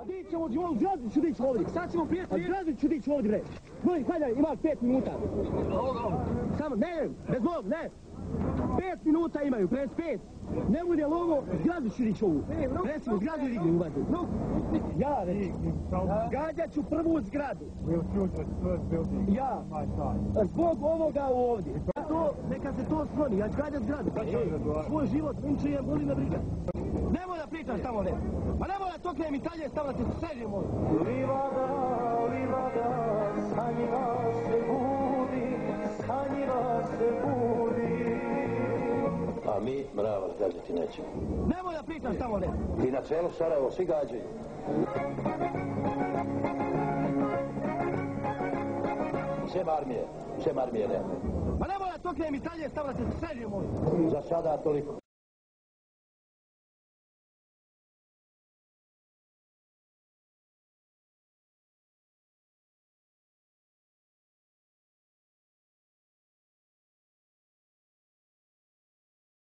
A di ćemo u zgradu ću dići ovdje. Sad ćemo A prijatelji. zgradu ću dići ovdje bre. Molim, hajde, imaš pet minuta. Samo, ne, bez mog, ne. Pet minuta imaju, pres pet. Ne bude li ovo, zgradu ću dići ovu. Recimo, zgradu digni uvazi. Ja, recimo. Gađat ću prvu zgradu. Ja. Zbog ovoga ovdje. To, neka se to sloni, ja ću gađat zgradu. Pa, ej, svoj život, minčujem, boli me briga. Nemoj da pričaš tamo ne. Ma nemoj da tokne mi talje stavljati se sežimo. Livada, livada, sanjiva se budi, sanjiva se budi. A mi mrava gađati nećemo. Nemoj da pričaš tamo ne. I na celo Sarajevo svi gađaju. Sem armije, sem armije ne. Ma nemoj da tokne mi talje stavljati se sežimo. Za sada toliko.